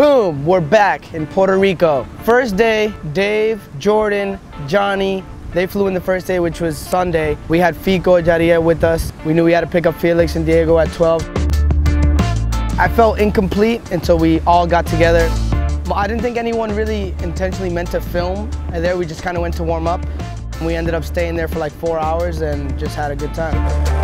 Boom, we're back in Puerto Rico. First day, Dave, Jordan, Johnny, they flew in the first day, which was Sunday. We had Fico, Yariel with us. We knew we had to pick up Felix and Diego at 12. I felt incomplete until we all got together. I didn't think anyone really intentionally meant to film and there. We just kind of went to warm up. We ended up staying there for like four hours and just had a good time.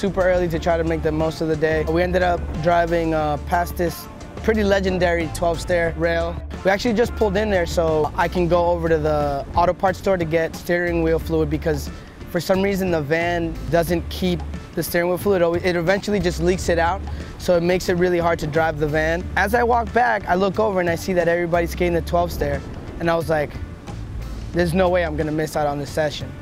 Super early to try to make the most of the day. We ended up driving uh, past this pretty legendary 12 stair rail. We actually just pulled in there so I can go over to the auto parts store to get steering wheel fluid because for some reason the van doesn't keep the steering wheel fluid. It eventually just leaks it out, so it makes it really hard to drive the van. As I walk back, I look over and I see that everybody's skating the 12 stair, and I was like, there's no way I'm gonna miss out on this session.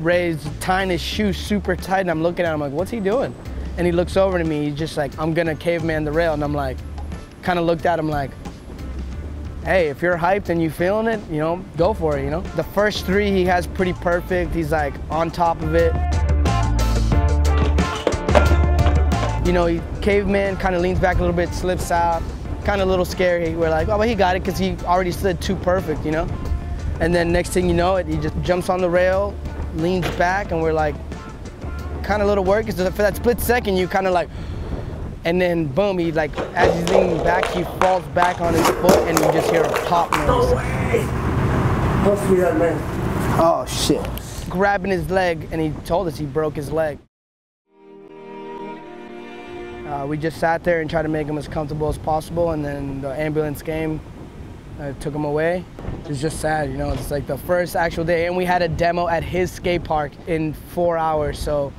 Ray's tying his shoe super tight and I'm looking at him like, what's he doing? And he looks over to me, he's just like, I'm gonna caveman the rail. And I'm like, kind of looked at him like, hey, if you're hyped and you feeling it, you know, go for it, you know? The first three he has pretty perfect. He's like on top of it. You know, he, caveman kind of leans back a little bit, slips out, kind of a little scary. We're like, oh, but he got it because he already slid too perfect, you know? And then next thing you know it, he just jumps on the rail, leans back and we're like, kind of a little work. Because for that split second, you kind of like, and then boom, he like, as he's leaning back, he falls back on his foot and you just hear a pop noise. No way! Must be that man. Oh shit. Grabbing his leg and he told us he broke his leg. Uh, we just sat there and tried to make him as comfortable as possible and then the ambulance came I took him away. It was just sad, you know. It's like the first actual day, and we had a demo at his skate park in four hours, so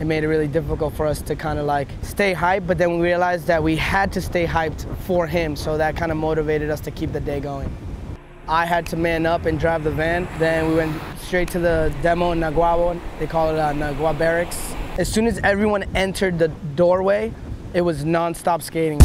it made it really difficult for us to kind of like stay hyped. But then we realized that we had to stay hyped for him, so that kind of motivated us to keep the day going. I had to man up and drive the van. Then we went straight to the demo in Naguabo. They call it uh, Nagua Barracks. As soon as everyone entered the doorway, it was non-stop skating.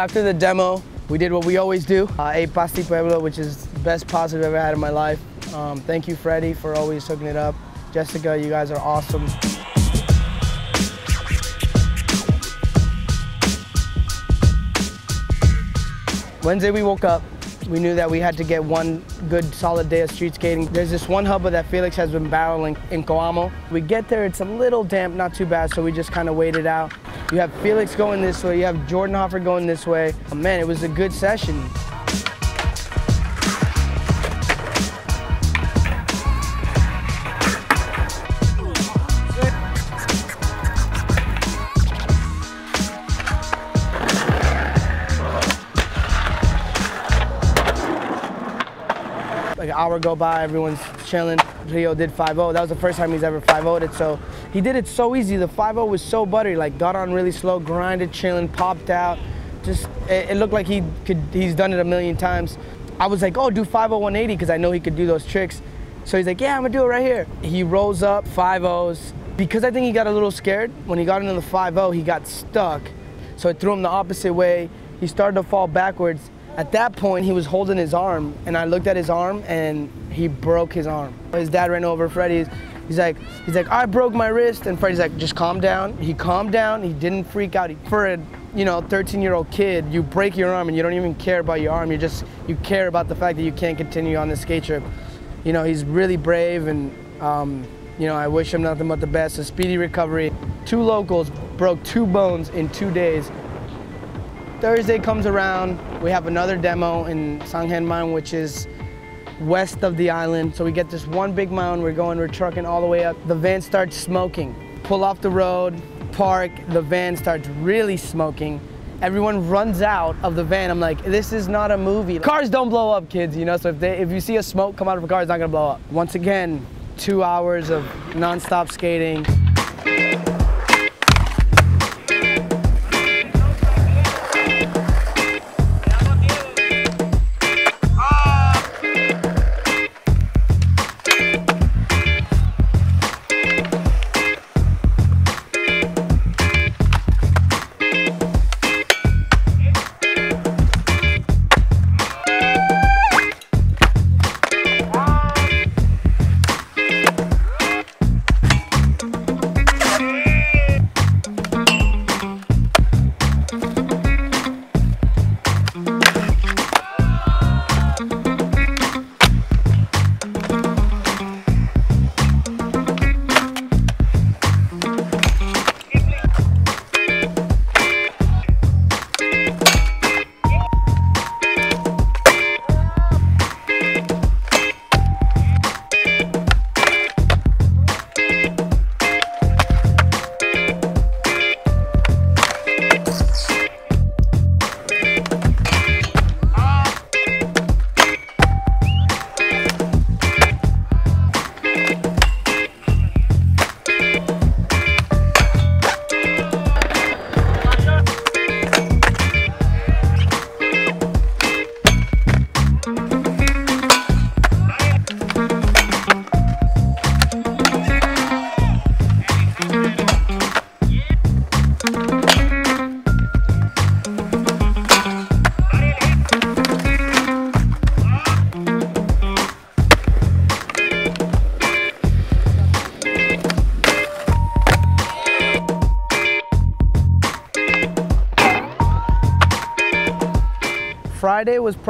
After the demo, we did what we always do. Uh, ate Pasti Pueblo, which is the best pasta I've ever had in my life. Um, thank you, Freddie, for always hooking it up. Jessica, you guys are awesome. Wednesday we woke up. We knew that we had to get one good solid day of street skating. There's this one hubba that Felix has been barreling in Coamo. We get there, it's a little damp, not too bad, so we just kind of waited out. You have Felix going this way, you have Jordan Hoffart going this way. Oh, man, it was a good session. like an hour go by, everyone's chilling. Rio did 5-0. That was the first time he's ever 5 0 it. So he did it so easy. The 5-0 was so buttery. Like got on really slow, grinded, chilling, popped out. Just it, it looked like he could. He's done it a million times. I was like, oh, do 5 180 because I know he could do those tricks. So he's like, yeah, I'm gonna do it right here. He rolls up 5-0s. Because I think he got a little scared, when he got into the 5-0, he got stuck. So it threw him the opposite way. He started to fall backwards. At that point, he was holding his arm, and I looked at his arm, and he broke his arm. His dad ran over Freddie. He's like, he's like, I broke my wrist, and Freddie's like, just calm down. He calmed down. He didn't freak out. For a, you know, 13-year-old kid, you break your arm, and you don't even care about your arm. You just, you care about the fact that you can't continue on the skate trip. You know, he's really brave, and um, you know, I wish him nothing but the best. A speedy recovery. Two locals broke two bones in two days. Thursday comes around, we have another demo in Sanghen Mountain, which is west of the island. So we get this one big mountain, we're going, we're trucking all the way up. The van starts smoking. Pull off the road, park, the van starts really smoking. Everyone runs out of the van. I'm like, this is not a movie. Cars don't blow up, kids, you know? So if, they, if you see a smoke come out of a car, it's not gonna blow up. Once again, two hours of nonstop skating.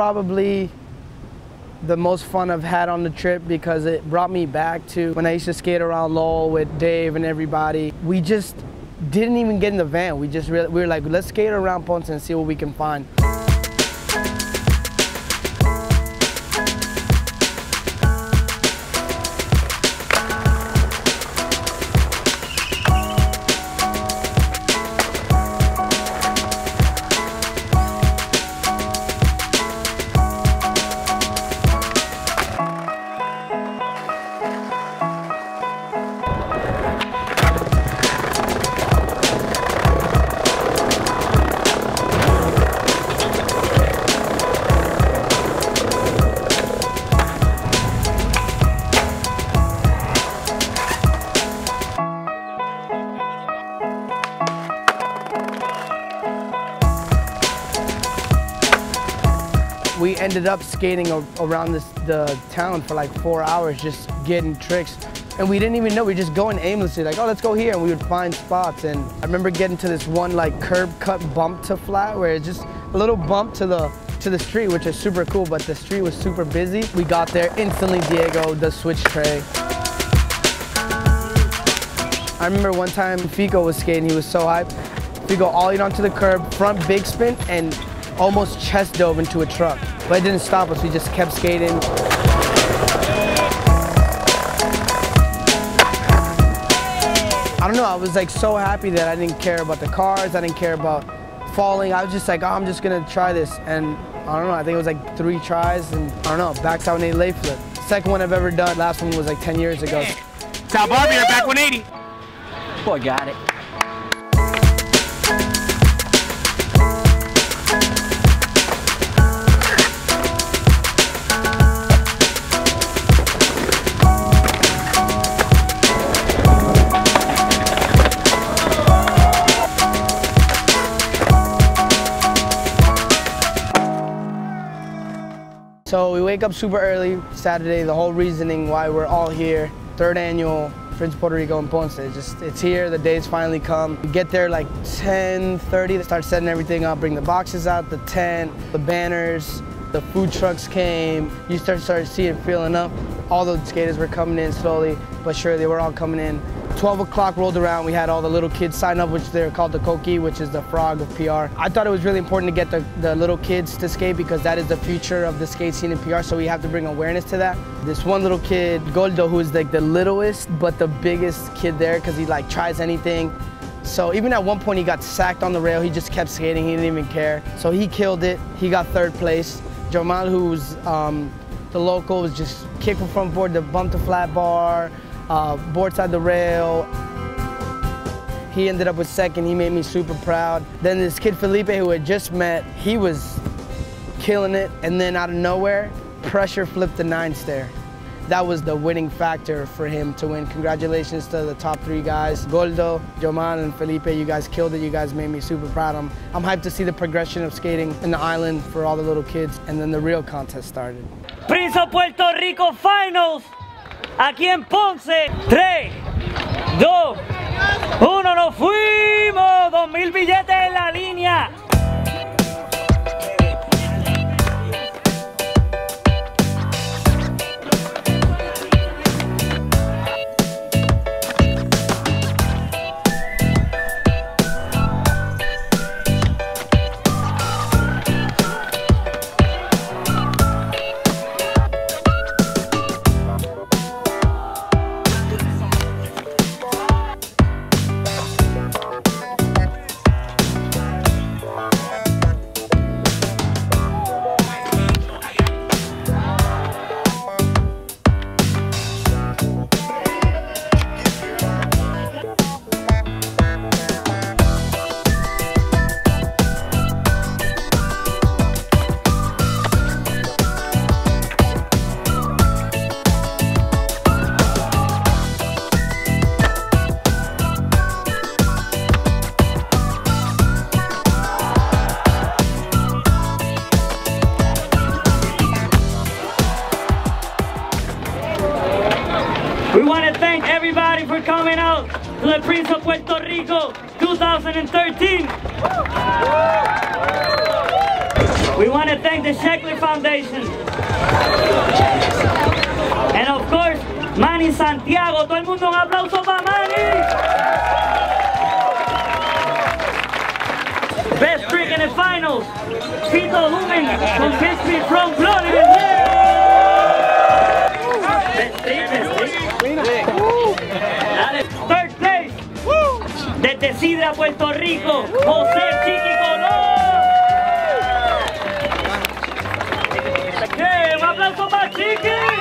Probably the most fun I've had on the trip because it brought me back to when I used to skate around Lowell with Dave and everybody. We just didn't even get in the van. We just we were like, let's skate around Ponce and see what we can find. Ended up skating around this, the town for like four hours just getting tricks. And we didn't even know, we just going aimlessly, like, oh, let's go here. And we would find spots. And I remember getting to this one like curb cut bump to flat where it's just a little bump to the to the street, which is super cool, but the street was super busy. We got there instantly, Diego, the switch tray. I remember one time Fico was skating, he was so hyped. Fico ollied onto the curb, front big spin, and almost chest dove into a truck. But it didn't stop us, we just kept skating. I don't know, I was like so happy that I didn't care about the cars, I didn't care about falling. I was just like, oh, I'm just gonna try this. And I don't know, I think it was like three tries and I don't know, backside 180 lay flip. Second one I've ever done, last one was like 10 years ago. Sal Barbier, back 180. Boy, got it. So we wake up super early Saturday. The whole reasoning why we're all here, third annual Prince Puerto Rico and Ponce. It's just it's here. The day's finally come. We get there like 10:30. They Start setting everything up. Bring the boxes out, the tent, the banners. The food trucks came. You start start seeing filling up. All the skaters were coming in slowly, but sure they were all coming in. 12 o'clock rolled around, we had all the little kids sign up, which they're called the Koki, which is the frog of PR. I thought it was really important to get the, the little kids to skate because that is the future of the skate scene in PR, so we have to bring awareness to that. This one little kid, Goldo, who is like the littlest, but the biggest kid there because he like tries anything. So even at one point he got sacked on the rail, he just kept skating, he didn't even care. So he killed it, he got third place. Jamal, who's um, the local, was just kicked from front board to bump the flat bar, uh, board side the rail. He ended up with second. He made me super proud. Then this kid Felipe, who had just met, he was killing it. And then out of nowhere, pressure flipped the nine stair. That was the winning factor for him to win. Congratulations to the top three guys, Goldo, Joman, and Felipe. You guys killed it. You guys made me super proud. I'm, I'm hyped to see the progression of skating in the island for all the little kids. And then the real contest started. Prince of Puerto Rico Finals aquí en Ponce. 3, 2, 1, nos fuimos. 2.000 billetes for coming out to the Prince of Puerto Rico 2013. We want to thank the Sheckler Foundation. And of course, Manny Santiago. Todo el mundo un aplauso para Manny. Best trick in the finals. Tito Lumen from History from Florida. Best trick, best trick. Third place. Desde Sidra, Puerto Rico, José Chiqui Colón. ¡Eh! ¡Un aplauso para Chiqui!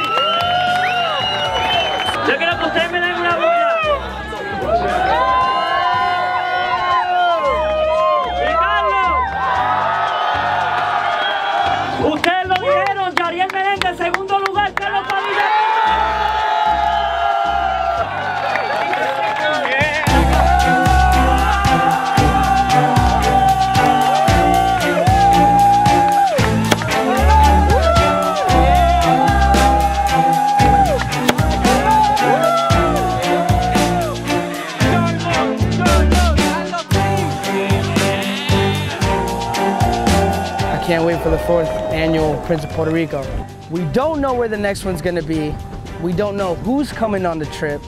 24th annual Prince of Puerto Rico. We don't know where the next one's gonna be. We don't know who's coming on the trip.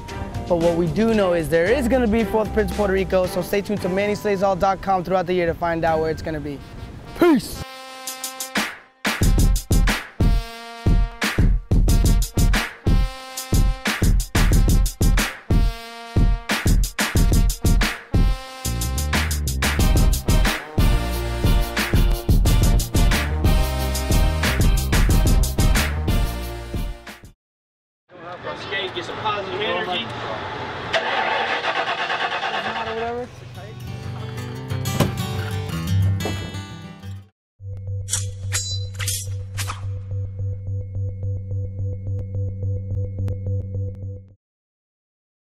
But what we do know is there is gonna be fourth Prince of Puerto Rico, so stay tuned to MannySlaysAll.com throughout the year to find out where it's gonna be. Peace!